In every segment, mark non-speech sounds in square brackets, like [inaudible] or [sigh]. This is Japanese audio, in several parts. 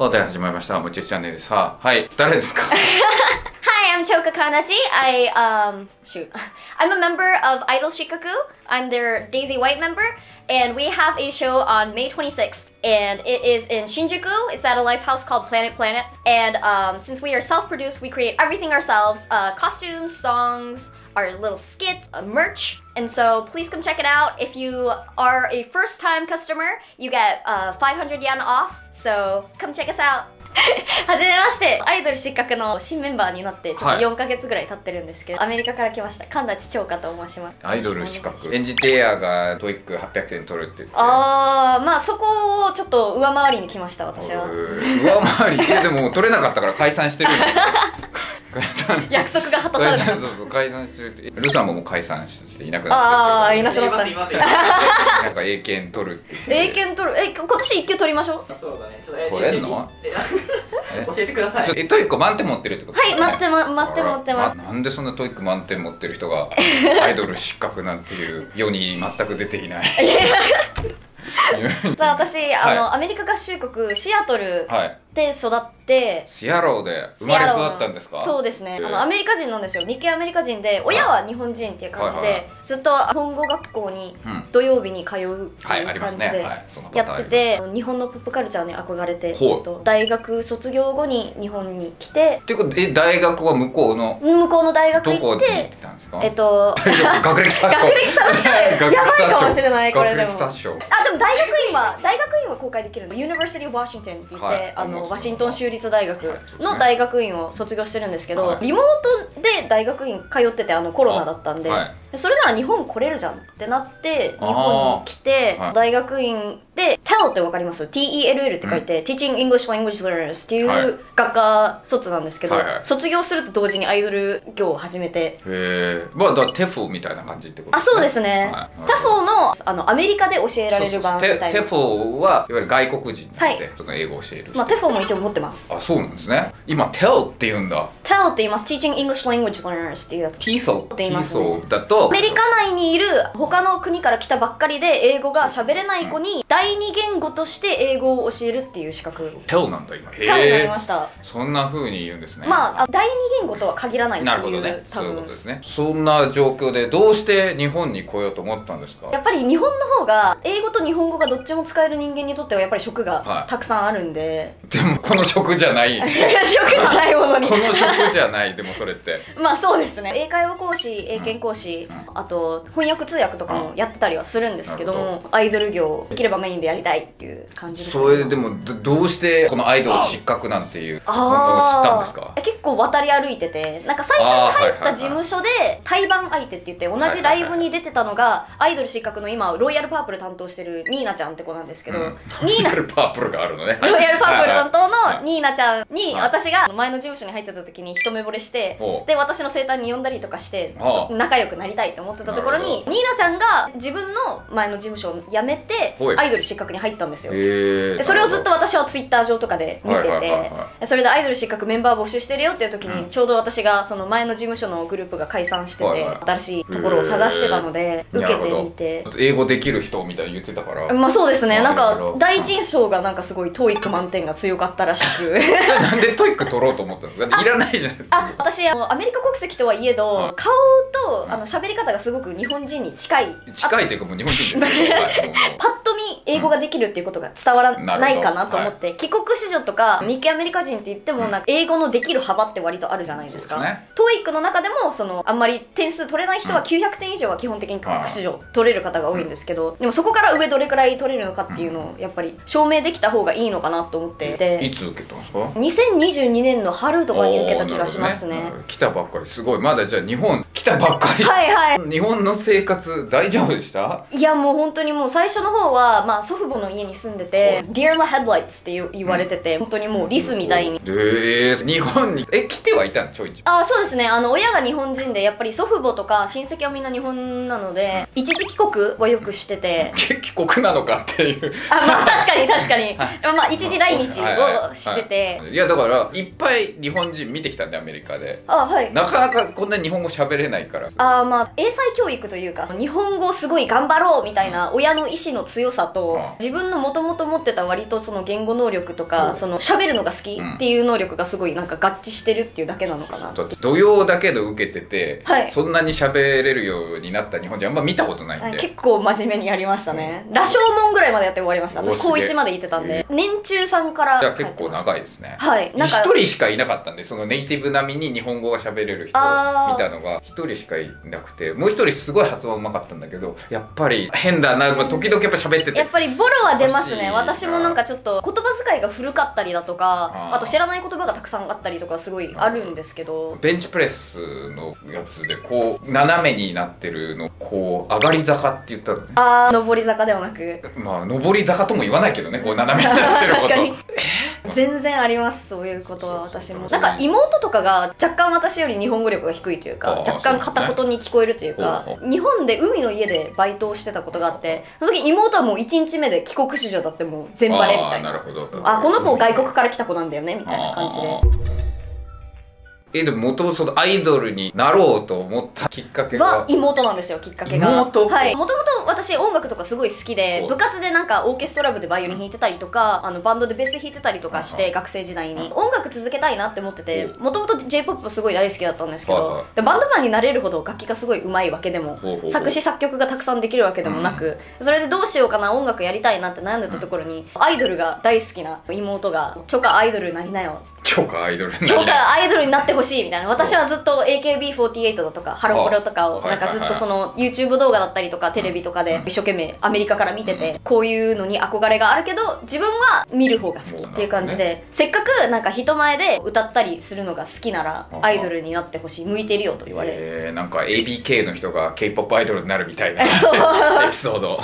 さて始まりました。もちチャンネルです。さあ、はい。誰ですか Hi, [laughs] I'm Choka Kanachi. I um shoot. [laughs] I'm a member of Idol Shikaku. I'm their Daisy White member, and we have a show on May 26th. And it is in Shinjuku. It's at a life house called Planet Planet. And um, since we are self-produced, we create everything ourselves: uh, costumes, songs, our little skits, uh, merch. And so please come check it out. If you are a first-time customer, you get uh, 500 yen off. So come check us out. [laughs] はじめましてアイドル失格の新メンバーになってちょっとはい4ヶ月ぐらい経ってるんですけど、アメリカから来ました神田ちょかと申しますアイドル資格。エンジテイヤーが TOEIC 800点取るって言って。あーまあそこをちょっと上回りに来ました私は上回り。え、でも取れなかったから解散してるんですよ。[laughs] 約束が果たさ解れた。散そうそう解散してるって。ルさんももう解散していなくなああいってるけどなくなった。んですなんか英検取るって英検取る？え今年1級取りましょう？そうだねちょっとえ取れんの？ええ？教えてください。ちょえ TOEIC 満点持ってるってこと？はい待ってま待って待ってます。なんでそんな TOEIC 満点持ってる人が [laughs] アイドル失格なんていう世に全く出ていない。[laughs] [laughs] さあ私あの、はアメリカ合衆国シアトルはいで育ってシアトルで生まれ育ったんですか？そうですね、えー。あのアメリカ人なんですよ。日系アメリカ人で親は日本人っていう感じで、はいはいずっと日本語学校にうん。土曜日に通うってはいありますいう感じでね。はい。そのパタやーンってて、日本のポップカルチャーに憧れてちょっと大学卒業後に日本に来てっていうことでえ大学は向こうの？向こうの大学ど行っててたんですか？えっと学歴詐称。学歴詐称。やばいかもしれないこれでも。あでも大学院は大学院は公開できるの University of Washington って言って、はい。ああもうそうのワシントン州立大学の大学院を卒業してるんですけど、はい。リモートで大学院通っててあのコロナだったんで、はい。でそれなら日本来れるじゃんってなって日本に来て、はい。大学院で TEL ってわかります ?TELL って書いて、Teaching English Language Learners っていはい。う学科卒なんですけど、はいはい。卒業すると同時にアイドル業を始めて。へえまあだからテフォみたいな感じってことあそうですね、はい。タフォーのあのアメリカで教えられる版みたいな。テテフォはいわゆる外国人で、はい。その英語を教える人、まあ、テフォーも一応持ってます。あそうなんですね。今 TEL って言うんだ。TEL って言います。Teaching English Language Learners っていうやつ。TESOL て言いますね。TESOL だとアメリカ内にいる他の国から来たばっかりで英語が喋れない子に第二言語として英語を教えるっていう資格。TEL なんだ今。へ TEL になりえました。そんな風に言うんですね。まああ第二言語とは限らないってなるほいうどねそういうことですね。そんな状況でどうして日本に来ようと思ったんですか？やっぱり日本の方が英語と日本語がどっちも使える人間にとってはやっぱり職はい。がたくさんあるんで、でもこの職じゃない。こ [laughs] 職じゃないものに。の職じゃない。でもそれって。[laughs] まあそうですね。英会話講師英検講師、うんあと翻訳通訳とかもやってたりはするんですけども、アイドル業をできればメインでやりたいっていう感じですね。それでもどどうしてこのアイドル失格なんていうものを知ったんですか？結構渡り歩いててなんか最初に入った事務所で対バン相手って言って同じライブに出てたのがアイドル失格の今ロイヤルパープル担当してるニーナちゃんって子なんですけど、うん。ニーナロイヤルパープルがあるのね。ロイヤルパープル担当はいのニーナちゃんにはい私が前の事務所に入ってた時に一目惚れしてで私の生誕に呼んだりとかしてはあ。仲良くなりたいって思ってたところなにニーナちゃんが自分の前の事務所を辞めてアイドル失格に入ったんですよ。それをずっと私はツイッター上とかで見ててはそれでアイドル失格メンバー募集してるよっていう時うん。にちょうど私がその前の事務所のグループが解散してて新しいところを探してたので受けてみて。英語できる人みたいに言ってたから。まあそうですね。なんか第一印象がなんかすごい TOEIC 満点が強かったらしく。じゃあなんで TOEIC 取ろうと思ったんですかいらないじゃないですか。あ私あのアメリカ国籍とはいえど、はい。顔とあの喋り方がすごく日本人に近い。近いというかもう日本人ですよ、[laughs] パッと見英語ができるっていうことが伝わらないかなと思って、帰国子女とか日系アメリカ人って言ってもうん。なんか英語のできる幅って割とあるじゃないですか。そうですね。TOEIC の中でもそのあんまり点数取れない人は900点以上は基本的に帰国子女取れる方が多いんですけど、でもそこから上どれくらい取れるのかっていうのをやっぱり証明できた方がいいのかなと思って。いてつ受けたんですか？2022年の春とかに受けた気がしますね。おーなるほど来たばっかり。すごい。まだじゃあ日本来たばっかり、はいはい日本の生活大丈夫でした？いやもう本当にもう最初の方は、まあ、祖父母の家に住んでて「Dear the Headlights」って言われてて、本当にもうリスみたいに。で、えー日本にえ来てはいたのちょいちょ？いあそうですね。あの親が日本人でやっぱり祖父母とか親戚はみんな日本なので、一時帰国はよくしてて。帰国なのかっていう。あまあ確かに確かに、まあ一時来日をはいはいはしてて、はい。いやだからいっぱい日本人見てきたんでアメリカで。あはい。なかなかこんな日本語喋れないから。あーまあ英才教育というか日本語をすごい頑張ろうみたいな親の意志の強さとうん。自分のもともと持ってた割とその言語能力とうん。かその喋るのが好きうん。っていう能力がすごいなんか合致してるっていうだけなのかな。だって土曜だけで受けてて、はい。そんなに喋れるようになった日本人あんま見たことないんで。結構真面目にやりましたね。羅生門ぐらいまでやって終わりました。お私高すげえ。1まで行ってたんで。年中さんからじゃあ結構長いですね。はい。なんか一人しかいなかったんでそのネイティブ並みに日本語が喋れる人を見たのが一人しかいなくてもう一人すごい発音うまかったんだけどやっぱり変だな、まあ、時々やっぱ喋ってて。やっぱりボロは出ますね。私もなんかちょっと言葉遣いが古かったりだとかあと知らない言葉がたくさんあったりとかすごいあるんですけど。ベンチプレスのやつでこう斜めになってるのこう上がり坂って言ったのね。あー上り坂ではなく。まあ上り坂とも言わないけどねこう斜めになってること。[laughs] 確かに全然ありますそういうことは私も。なんか妹とかが若干私より日本語力が低いというか若干片言に聞こえるというか日本で海の家でバイトをしてたことがあってその時妹はもう1日目で帰国子女だってもう全バレみたいな。あこの子外国から来た子なんだよねみたいな感じでえでももともとそのアイドルになろうと思ったきっかけはが妹なんですよきっかけが。妹？はい。もともと私音楽とかすごい好きでお。部活でなんかオーケストラ部でバイオリン弾いてたりとかあのバンドでベース弾いてたりとかしはて学生時代に。音楽続けたいなって思っててもともと j p o p すごい大好きだったんですけはいはい。どでバンドマンになれるほど楽器がすごい上手いわけでもほうほうほう。作詞作曲がたくさんできるわけでもなくそれでどうしようかな音楽やりたいなって悩んでたところにアイドルが大好きな妹が「チョカアイドルになりなよ」超かアイドル超りなかアイドルになってほしいみたいな。私はずっと AKB48 だとかハロプロとかをあなんかずっとその YouTube 動画だったりとかテレビとかで一生懸命アメリカから見ててこういうのに憧れがあるけど自分は見る方が好きっていう感じでせっかくなんか人前で歌ったりするのが好きならあアイドルになってほしい。向いてるよと言われえー、なんか ABK の人が K-POP アイドルになるみたいなエピソード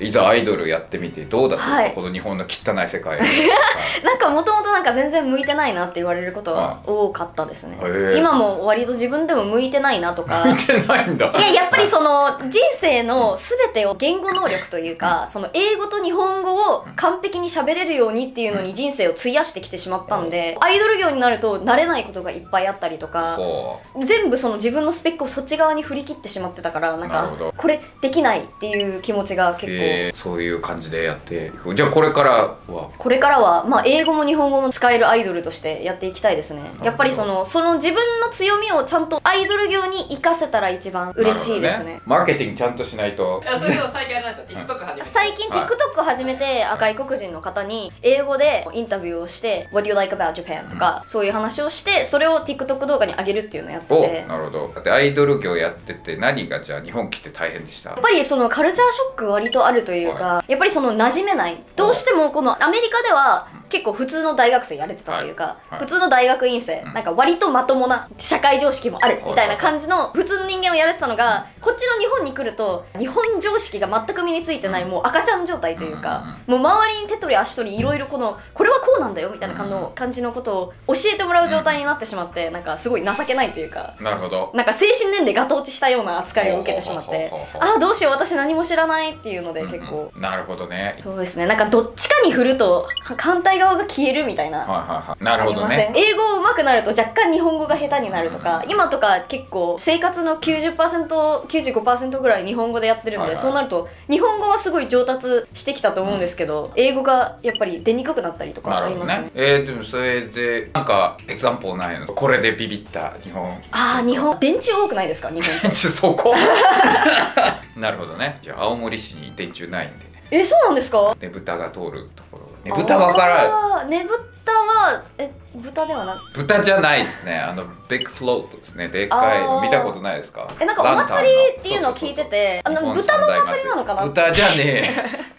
いざアイドルやってみてどうだったはい。この日本の汚い世界。[laughs] なんかもともとなんか全然向いてないなって言われることは多かったですね。今も割と自分でも向いてないなとか。見てないんだ。いや、やっぱりその人生の全てを言語能力というか、その英語と日本語を完璧に喋れるようにっていうのに人生を費やしてきてしまったんで、アイドル業になると慣れないことがいっぱいあったりとか、そ全部その自分のスペックをそっち側に振り切ってしまってたから、なんかこれできないっていう気持ちがう結構、えー、そういう感じでやってじゃあこれからは？これからは、まあ、英語も日本語も使えるアイドルとしてやっていきたいですね。やっぱりその、その自分の強みをちゃんとアイドル業に活かせたら一番嬉しいですね。ね。マーケティングちゃんとしないと。いやそれでも最近あれなんですよ TikTok 始めて最近はい TikTok 始めて外国人の方に英語でインタビューをして「What do you like about Japan?」とか、そういう話をしてそれを TikTok 動画に上げるっていうのをやっておてなるほど。だってアイドル業やってて何がじゃあ日本来て大変でした？やっぱりそのカルチャーショック割とあるというか、やっぱりその馴染めない。どうしてもこのアメリカでは結構普通の大学生やれてたというか、はい。はい。普通の大学院生、うん。なんか割とまともな社会常識もあるみたいな感じの普通の人間をやれてたのがこっちの日本に来ると日本常識が全く身についてないもう赤ちゃん状態というか、もう周りに手取り足取りいろいろこのこれはこうなんだよみたいな感の感じのことを教えてもらう状態になってしまってなんかすごい情けないというかなるほど。なんか精神年齢ガタ落ちしたような扱いを受けてしまってああどうしよう私何も知らないっていうので結構、うん。うんなるほどね。そうですね。なんかどっちかに振るとは反対側が消えるみたいな、はいはいはい。なるほどね。ん？英語上手くなると若干日本語が下手になるとか、今とか結構生活の 90%95% ぐらい日本語でやってるんで、はいはい。そうなると日本語はすごい上達してきたと思うんですけど、英語がやっぱり出にくくなったりとかありますね。ねえー、でもそれでなんかエクザンポーないの？これでビビった日本。ああ日本電柱多くないですか？日本。[laughs] そこ？[laughs] なるほどね。じゃあ青森市に電柱ないんで。ねえそうなんですか？ねぶたが通るところねぶたわからんあーねぶたはえ豚ではなく豚じゃないですね。あのビッグフロートですね。でっかいの見たことないですか？えなんかお祭りっていうのを聞いててあの豚のお祭り。なのかな？豚じゃねえ。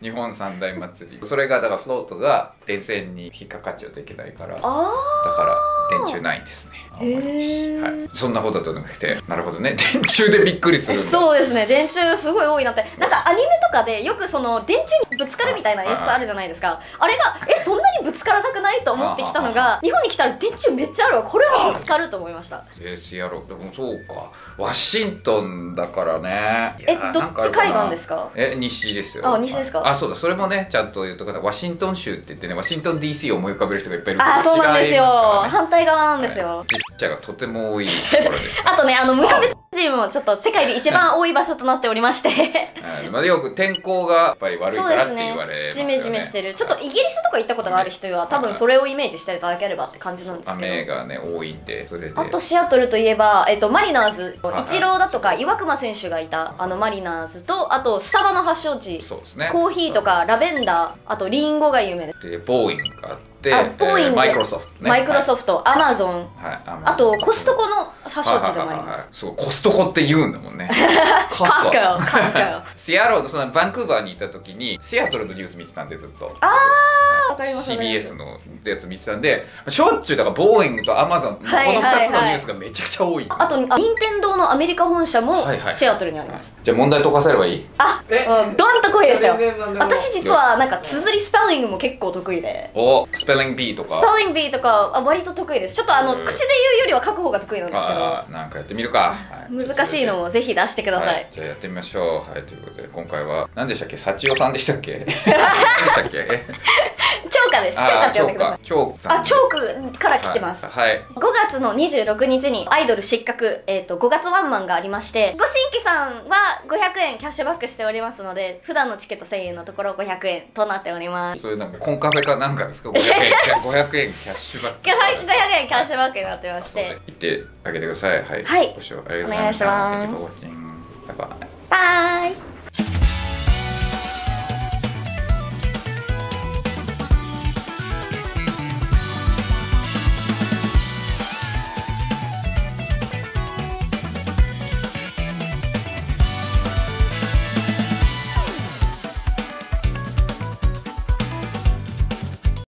[laughs] 日本三大祭り。それがだからフロートが電線に引っかかっちゃうといけないから。だあから電柱ないんですね。はい、そんなこととなくてなるほどね。[laughs] 電柱でびっくりすえるそうですね。電柱すごい多いなって。なんかアニメとかでよくその電柱にぶつかるみたいな演出あるじゃないですか。あれがえそんなにぶつからなくないと思ってきたのが日本に来たら電柱めっちゃあるわ。これはぶつかると思いました。えー、シアロでもそうか。ワシントンだからね。いえどっち海岸ですか？え西ですよ。あ西ですか？あそうだ。それもねちゃんと言うとかワシントン州って言ってねワシントン DC を思い浮かべる人がいっぱいいるあそうなんですよ。ね。反対側なんですよ、実者がとても多いところです。[laughs] あとねあの無差別人もちょっと世界で一番多い場所となっておりまして。はい。まあ、よく天候がやっぱり悪いからってそうですね。言われますよね。ジメジメしてる。ちょっとイギリスとか行ったことがある人は多分それをイメージしていただければって感じなんですけど。雨がね多いんでそれで。あとシアトルといえば、えっと、マリナーズ。はい。イチローだとか岩隈選手がいたあのマリナーズとあとスタバの発祥地。そうですね。コーヒーとかラベンダーあとリンゴが有名です。でボーイングがあって。あボーイングえマイクロソフトねマイクロソフトアマゾンあとコストコの発祥地でもありますそうコストコって言うんだもんねコカスコカスコシアローそのバンクーバーにいた時にシアトルのニュース見てたんでずっとあーわかります CBS のやつ見てたんでしょっちゅうだからボーイングとアマゾンこのはいはいはい2つのニュースがめちゃくちゃ多い、あとあ任天堂のアメリカ本社もシアトルにありますじゃあ問題解かせればいいあどんとこいですよ。私実はなんか綴りスペリングも結構得意で。おスペリング B とか。スペリング B とかあ割と得意です。ちょっとあのうん口で言うよりは書く方が得意なんですけど。なんかやってみるか、はい。難しいのもぜひ出してくださはい。い、じゃあやってみましょう。はいということで。今回は何でしたっけ？幸代さんでしたっけ？[laughs] 何でしたっけ？え超過です超過って呼んでください。チョークさんあチョークから来てます、はい、はい5月の26日にアイドル失格、えっと5月ワンマンがありましてご新規さんは500円キャッシュバックしておりますので普段のチケット1000円のところ500円となっております。それなんかコンカフェかなんかですか？[laughs] 500円500円キャッシュバック。500円キャッシュバックになってまして。言ってあげてください。はい、はい。ご視聴ありがとうございました。お願いします。Thank you for